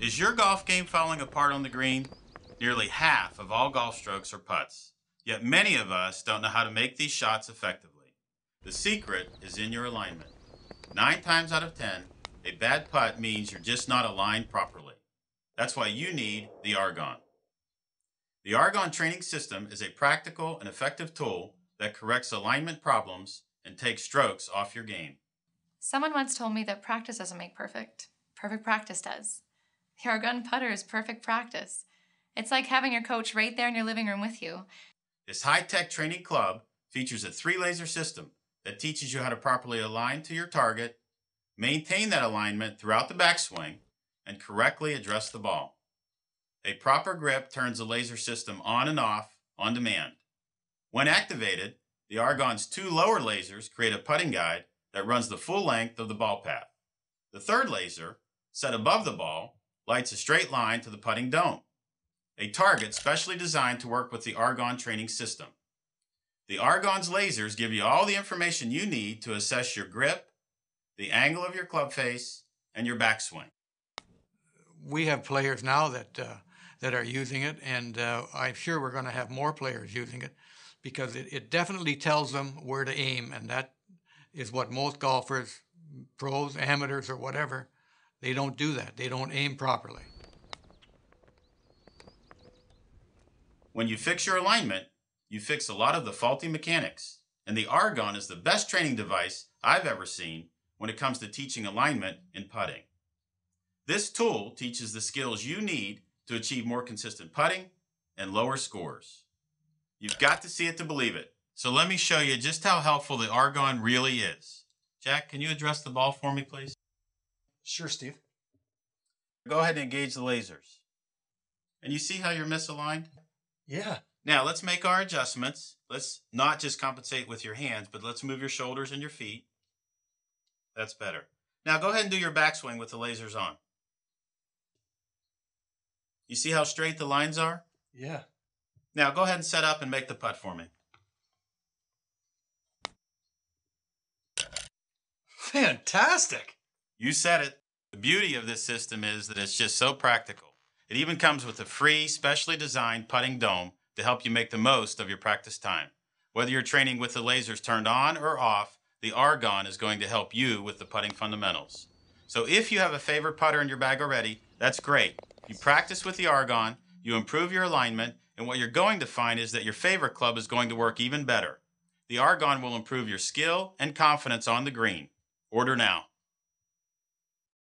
Is your golf game falling apart on the green? Nearly half of all golf strokes are putts. Yet many of us don't know how to make these shots effectively. The secret is in your alignment. Nine times out of ten, a bad putt means you're just not aligned properly. That's why you need the Argon. The Argon training system is a practical and effective tool that corrects alignment problems and takes strokes off your game. Someone once told me that practice doesn't make perfect. Perfect practice does. The Argon putter is perfect practice. It's like having your coach right there in your living room with you. This high tech training club features a three laser system that teaches you how to properly align to your target, maintain that alignment throughout the backswing, and correctly address the ball. A proper grip turns the laser system on and off on demand. When activated, the Argon's two lower lasers create a putting guide that runs the full length of the ball path. The third laser, set above the ball, lights a straight line to the putting dome, a target specially designed to work with the Argon training system. The Argon's lasers give you all the information you need to assess your grip, the angle of your club face, and your backswing. We have players now that uh, that are using it, and uh, I'm sure we're going to have more players using it because it, it definitely tells them where to aim, and that is what most golfers, pros, amateurs, or whatever, they don't do that. They don't aim properly. When you fix your alignment, you fix a lot of the faulty mechanics, and the Argon is the best training device I've ever seen when it comes to teaching alignment in putting. This tool teaches the skills you need to achieve more consistent putting and lower scores. You've got to see it to believe it. So let me show you just how helpful the Argon really is. Jack, can you address the ball for me, please? Sure, Steve. Go ahead and engage the lasers. And you see how you're misaligned? Yeah. Now let's make our adjustments. Let's not just compensate with your hands, but let's move your shoulders and your feet. That's better. Now go ahead and do your backswing with the lasers on. You see how straight the lines are? Yeah. Now go ahead and set up and make the putt for me. Fantastic. You said it. The beauty of this system is that it's just so practical. It even comes with a free, specially designed putting dome to help you make the most of your practice time. Whether you're training with the lasers turned on or off, the Argon is going to help you with the putting fundamentals. So if you have a favorite putter in your bag already, that's great. You practice with the Argon, you improve your alignment, and what you're going to find is that your favorite club is going to work even better. The Argon will improve your skill and confidence on the green. Order now.